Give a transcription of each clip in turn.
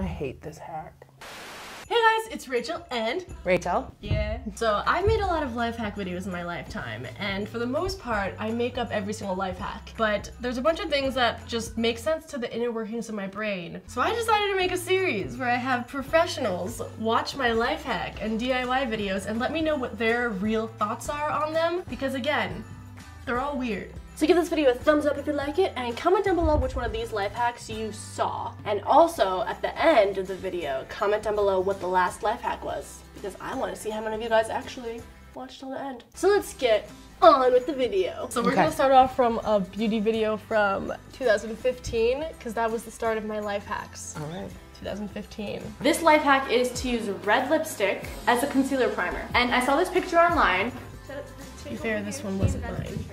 I hate this hack. Hey guys, it's Rachel and Rachel? yeah. So I've made a lot of life hack videos in my lifetime, and for the most part, I make up every single life hack. But there's a bunch of things that just make sense to the inner workings of my brain. So I decided to make a series where I have professionals watch my life hack and DIY videos and let me know what their real thoughts are on them. Because again, they're all weird. So give this video a thumbs up if you like it, and comment down below which one of these life hacks you saw. And also, at the end of the video, comment down below what the last life hack was, because I want to see how many of you guys actually watched till the end. So let's get on with the video. So we're Okay. gonna start off from a beauty video from 2015, because that was the start of my life hacks. All right. 2015. This life hack is to use red lipstick as a concealer primer. And I saw this picture online. To be fair, this one wasn't mine.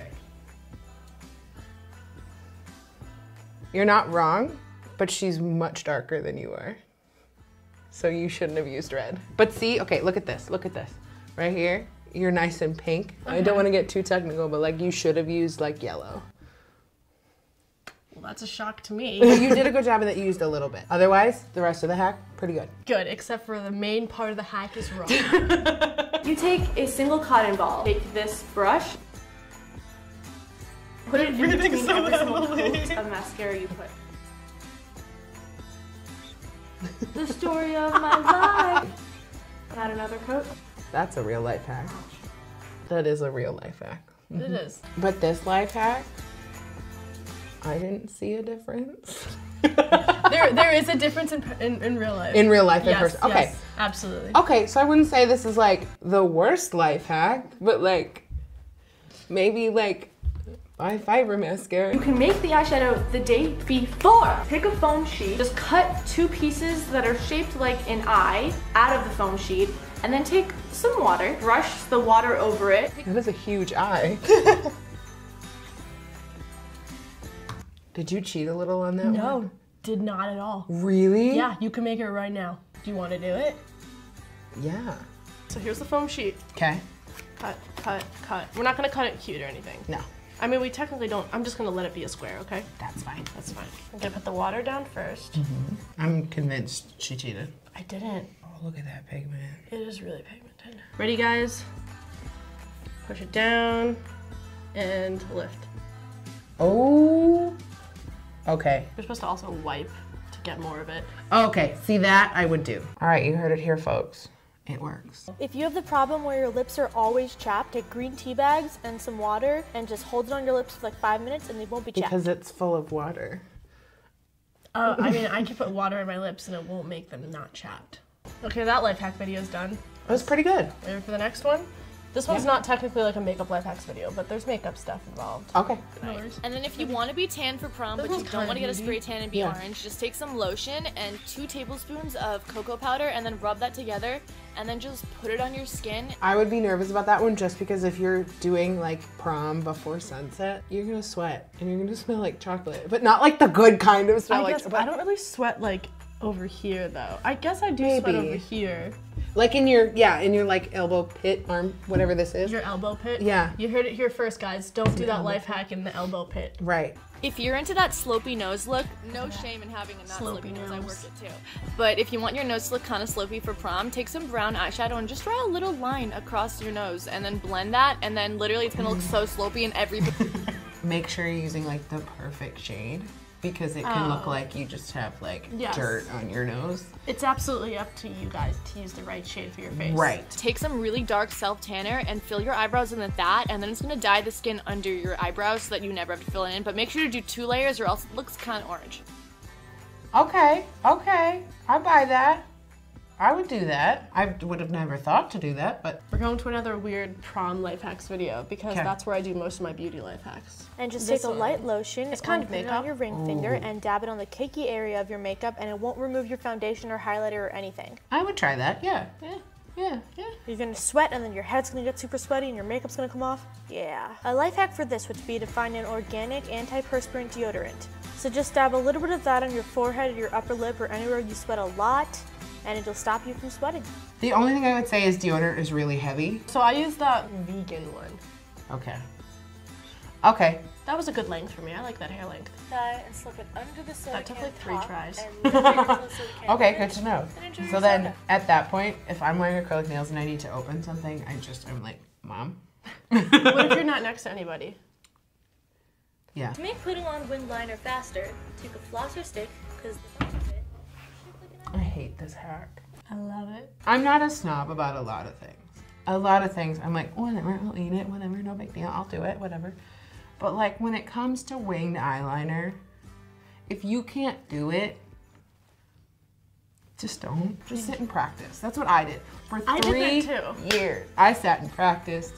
You're not wrong, but she's much darker than you are. So you shouldn't have used red. But see, okay, look at this. Look at this. Right here, you're nice and pink. I don't want to get too technical, but like you should have used like yellow. Well, that's a shock to me. You did a good job in that you used a little bit. Otherwise, the rest of the hack, pretty good. Good, except for the main part of the hack is wrong. You take a single cotton ball, take this brush, put it in Breathing between so every single coat of mascara you put. the story of my life. Add another coat. That's a real life hack. That is a real life hack. it is. But this life hack, I didn't see a difference. There, there is a difference in, in, in real life. In real life, in yes, person. Okay. yes, absolutely. Okay, so I wouldn't say this is like the worst life hack, but like maybe like buy fiber mascara. You can make the eyeshadow the day before. Take a foam sheet, just cut two pieces that are shaped like an eye out of the foam sheet, and then take some water, brush the water over it. That is a huge eye. Did you cheat a little on that one? No, did not at all. Really? Yeah, you can make it right now. Do you want to do it? Yeah. So here's the foam sheet. Okay. Cut, cut, cut. We're not gonna cut it cute or anything. No, I mean, we technically don't. I'm just gonna let it be a square, okay? that's fine. That's fine. I'm gonna put the water down 1st mm-hmm. I'm convinced she cheated. I didn't. Oh, look at that pigment. It is really pigmented. Ready, guys? Push it down and lift. Oh. Okay. You're supposed to also wipe to get more of it. Okay. See that I would do. All right, you heard it here, folks. It works. If you have the problem where your lips are always chapped, take green tea bags and some water and just hold it on your lips for like five minutes and they won't be chapped. Because it's full of water. Uh, I mean, I can put water in my lips and it won't make them not chapped. Okay, that life hack video is done. It was pretty good. Ready for the next one? This one's not technically like a makeup life hacks video, but there's makeup stuff involved. Okay. No worries. And then if you want to be tan for prom, This but you one's don't want to get a spray tan and be Yeah. orange, just take some lotion and two tablespoons of cocoa powder and then rub that together and then just put it on your skin. I would be nervous about that one just because if you're doing like prom before sunset, you're gonna sweat and you're gonna smell like chocolate, but not like the good kind of smell. I like, guess I don't really sweat like over here though. I guess I do sweat over here. Like in your yeah, in your like elbow pit, arm, whatever this is. Your elbow pit. Yeah. You heard it here first, guys. Don't do that life hack in the elbow pit. Right. If you're into that slopey nose look, no shame in having a not Slopey slopey, nose. I nose. work it too. But if you want your nose to look kind of slopey for prom, take some brown eyeshadow and just draw a little line across your nose and then blend that and then literally it's gonna look so slopey in every Make sure you're using like the perfect shade because it can look um, like you just have like Yes. dirt on your nose. It's absolutely up to you guys to use the right shade for your face. Right. Take some really dark self tanner and fill your eyebrows in with that, and then it's gonna dye the skin under your eyebrows so that you never have to fill it in. But make sure to do two layers or else it looks kind of orange. Okay. Okay. I buy that. I would do that. I would have never thought to do that, but We're going to another weird prom life hacks video because Okay. that's where I do most of my beauty life hacks. and just This take a one. light lotion It's kind of put it makeup. on your ring finger and dab it on the cakey area of your makeup and it won't remove your foundation or highlighter or anything. I would try that. Yeah. Yeah. Yeah. Yeah. You're gonna sweat and then your head's gonna get super sweaty and your makeup's gonna come off. Yeah. A life hack for this would be to find an organic antiperspirant deodorant. So just dab a little bit of that on your forehead or your upper lip or anywhere you sweat a lot and it'll stop you from sweating. The only thing I would say is deodorant is really heavy. So I use that vegan one. Okay. Okay. That was a good length for me. I like that hair length. Tie and slip it under the soda That took like three tries. and lift it until the soda can Okay, good to know. So your then soda. at that point, if I'm wearing acrylic nails and I need to open something, I just, I'm like, Mom? What if you're not next to anybody? Yeah. To make putting on wing liner faster, take a flosser stick, because the bottom of it I hate this hack. I love it. I'm not a snob about a lot of things. A lot of things, I'm like, whatever, I'll eat it, whatever, no big deal, I'll do it, whatever. But like when it comes to winged eyeliner, if you can't do it, just don't. Just sit and practice. That's what I did for I did three years. I sat and practiced.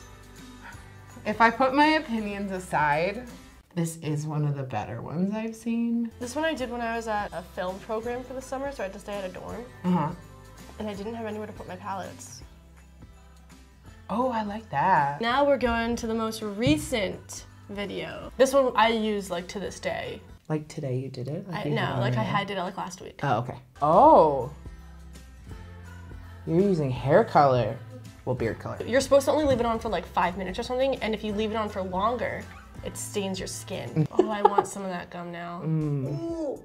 If I put my opinions aside, this is one of the better ones I've seen. This one I did when I was at a film program for the summer, so I had to stay at a dorm, Uh huh. and I didn't have anywhere to put my palettes. Oh, I like that. Now we're going to the most recent video. This one I use like to this day. Like today you did it? I, you no, like I had did it like last week. Oh, okay. Oh. You're using hair color. Well, beard color. You're supposed to only leave it on for like five minutes or something, and if you leave it on for longer, it stains your skin. Mm. oh, I want some of that gum now. Mm.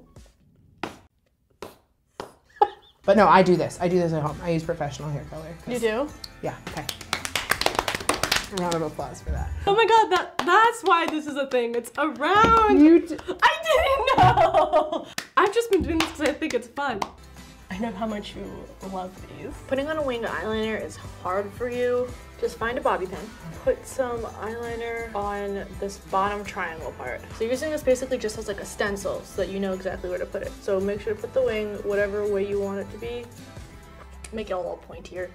But no, I do this. I do this at home. I use professional hair color. You do? Yeah, okay. A Round of applause for that. Oh my god, that that's why this is a thing. It's around. You d- I didn't know. I've just been doing this because I think it's fun. I know how much you love these. Putting on a winged eyeliner is hard for you. Just find a bobby pin. Put some eyeliner on this bottom triangle part. So using this basically just as like a stencil so that you know exactly where to put it. So make sure to put the wing whatever way you want it to be. Make it a little pointier.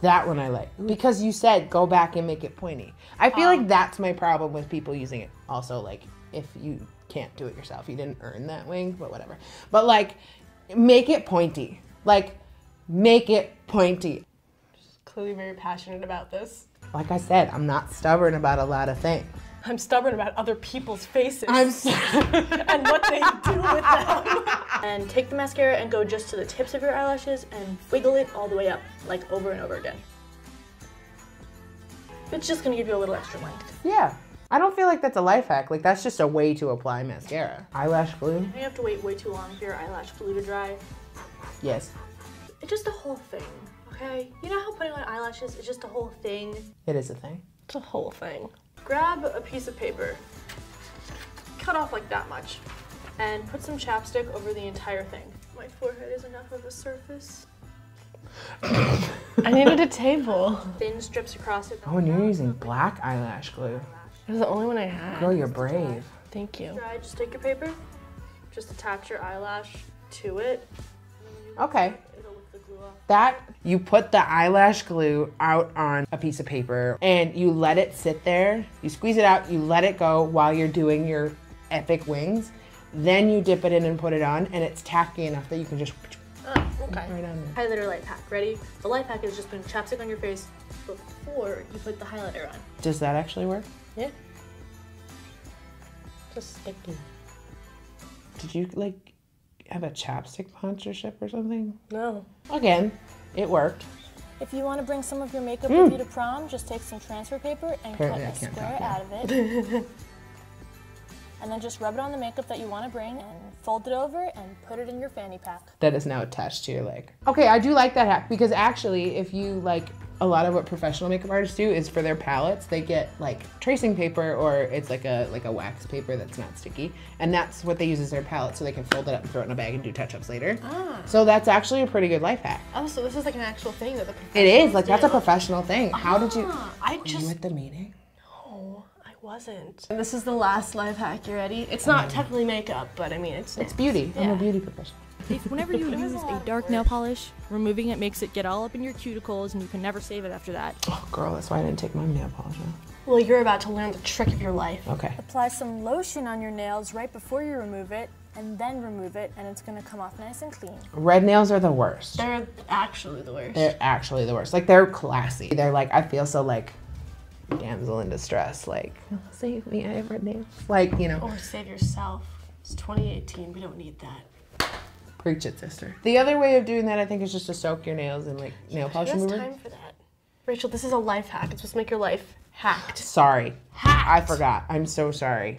that one I like. Because you said go back and make it pointy. I feel like um, that's my problem with people using it. Also, like, if you can't do it yourself, you didn't earn that wing, but whatever. But like, make it pointy. Like, make it pointy. Clearly very passionate about this. Like I said, I'm not stubborn about a lot of things. I'm stubborn about other people's faces I'm so- and what they do with them. And take the mascara and go just to the tips of your eyelashes and wiggle it all the way up, like over and over again. It's just gonna give you a little extra length. yeah. I don't feel like that's a life hack. Like that's just a way to apply mascara. Eyelash glue? You have to wait way too long for your eyelash glue to dry. Yes. It's just a whole thing, okay? You know how putting on eyelashes is just a whole thing? It is a thing. It's a whole thing. Grab a piece of paper, cut off like that much, and put some chapstick over the entire thing. My forehead is enough of a surface. I needed a table. Thin strips across it. Oh, and you're using black eyelash glue. It was the only one I had. Girl, you're brave. Thank you. Dry, just take your paper, just attach your eyelash to it. Okay. It'll lift the glue off. That you put the eyelash glue out on a piece of paper and you let it sit there. You squeeze it out, you let it go while you're doing your epic wings. Then you dip it in and put it on, and it's tacky enough that you can just Oh, okay. right on there. Highlighter life hack. Ready? The light hack is just putting chapstick on your face before you put the highlighter on. Does that actually work? Yeah. Just sticky. Did you like have a chapstick sponsorship or something? No. Again, it worked. If you want to bring some of your makeup mm. with you to prom, just take some transfer paper and Apparently cut a can't square out of it. and then just rub it on the makeup that you want to bring and fold it over and put it in your fanny pack. that is now attached to your leg. Okay, I do like that hack because actually, if you like a lot of what professional makeup artists do is for their palettes, they get like tracing paper or it's like a like a wax paper that's not sticky, and that's what they use as their palette, so they can fold it up and throw it in a bag and do touch-ups later. Ah. So that's actually a pretty good life hack. Oh, so this is like an actual thing that the It is like that's a professional thing. How did you? Ah, I Were you just at the meeting? no, I wasn't. And this is the last life hack. You ready? It's not technically makeup, but I mean it's It's beauty. I'm a beauty professional. If whenever you use a dark nail polish, removing it makes it get all up in your cuticles and you can never save it after that. Oh, girl, that's why I didn't take my nail polish off. Well, you're about to learn the trick of your life. Okay. Apply some lotion on your nails right before you remove it, and then remove it, and it's going to come off nice and clean. Red nails are the worst. They're actually the worst. They're actually the worst. Like they're classy. They're like I feel so like damsel in distress. Like save me, I have red nails. Like you know, Or save yourself. It's 2018. We don't need that. Preach it, sister. The other way of doing that, I think, is just to soak your nails in like nail polish Who has remover. time for that? Rachel, this is a life hack. It's supposed to make your life Hacked. Sorry. Hacked. I forgot. I'm so sorry.